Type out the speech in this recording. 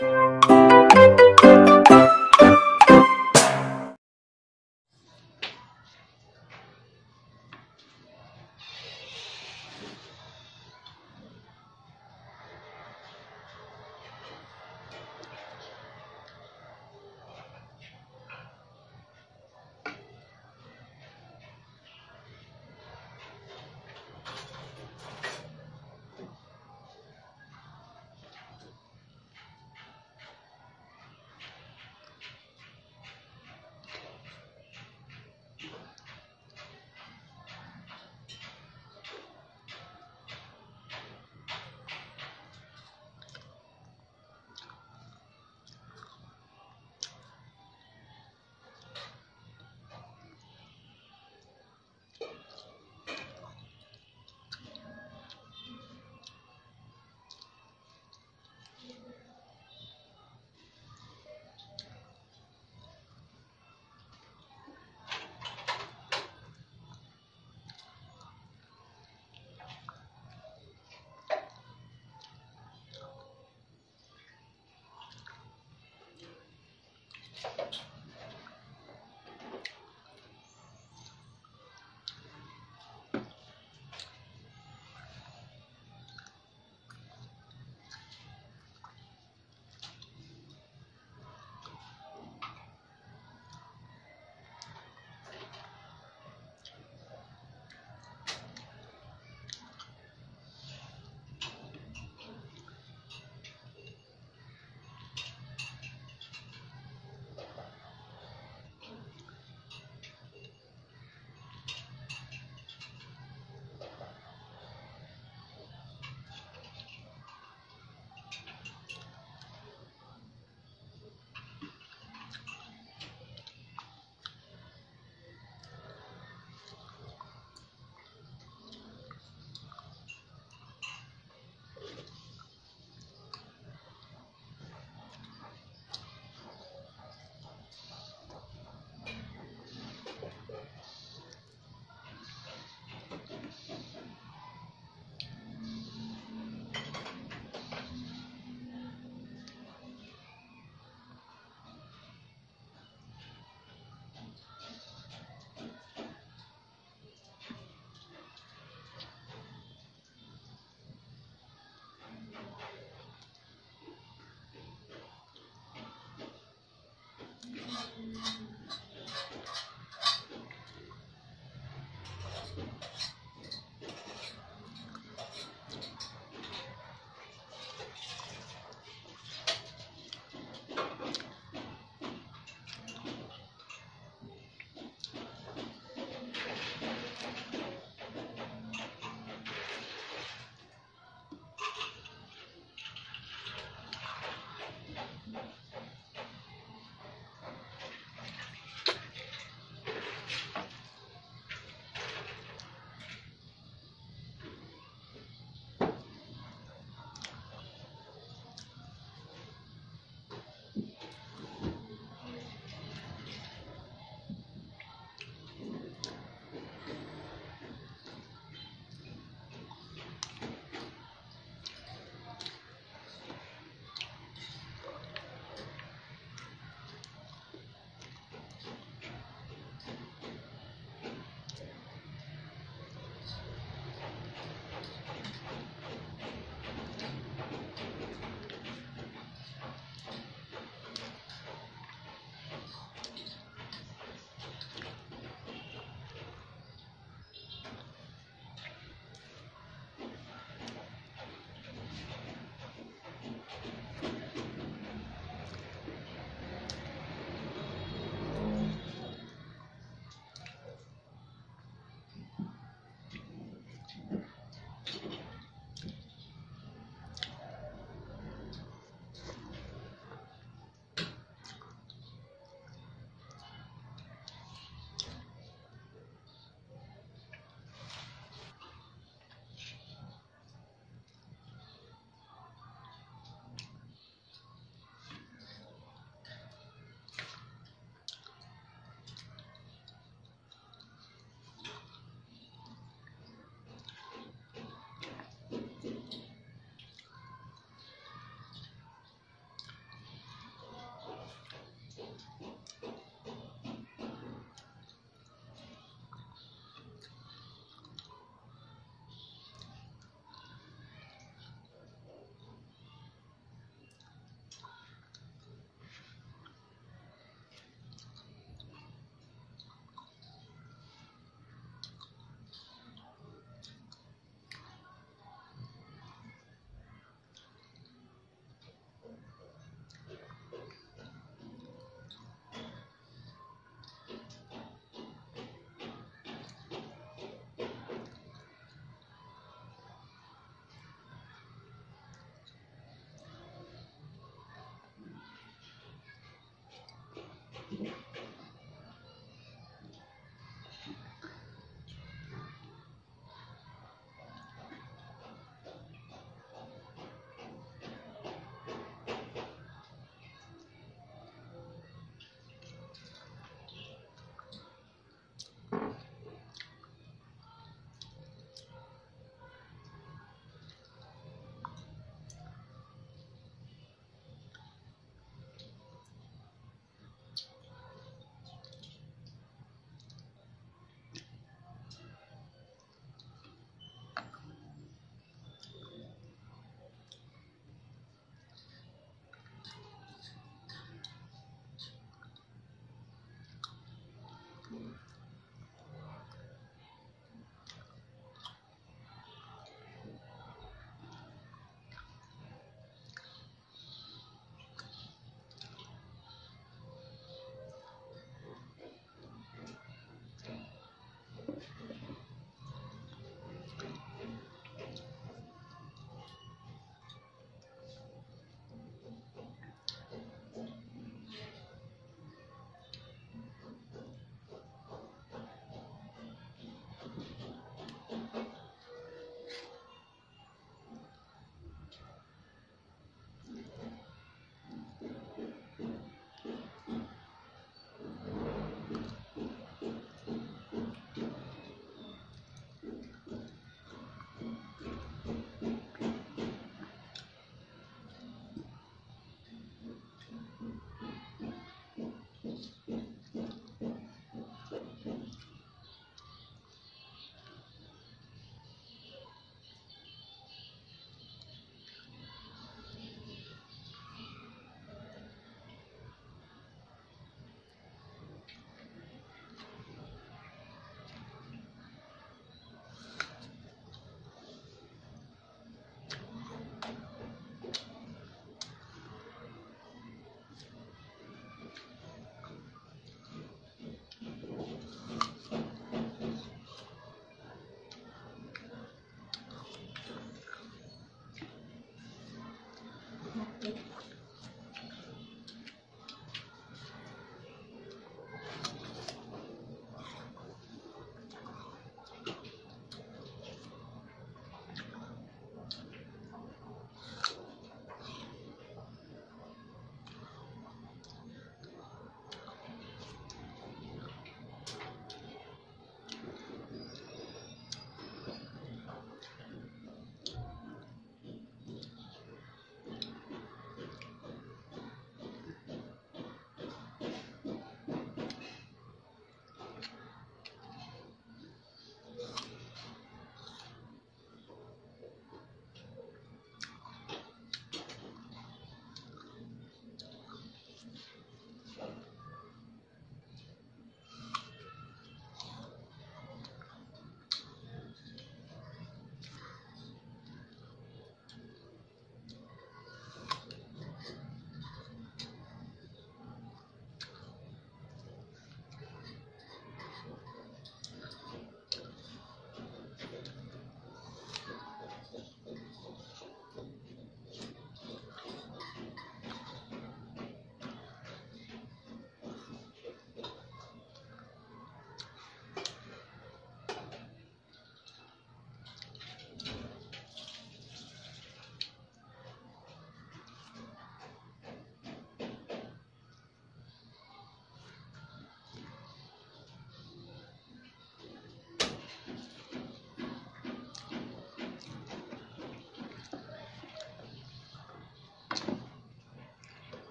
Bye. cool.